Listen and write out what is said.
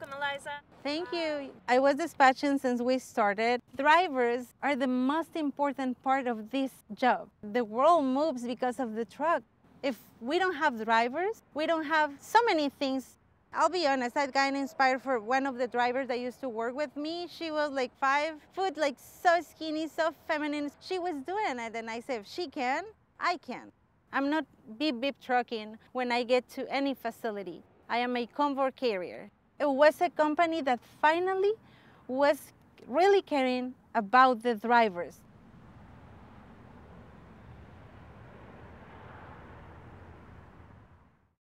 Welcome, Eliza. Thank you. I was dispatching since we started. Drivers are the most important part of this job. The world moves because of the truck. If we don't have drivers, we don't have so many things. I'll be honest, I've gotten inspired for one of the drivers that used to work with me. She was like five foot, like so skinny, so feminine. She was doing it, and I said, if she can, I can. I'm not beep beep trucking when I get to any facility. I am a convoy carrier. It was a company that finally was really caring about the drivers.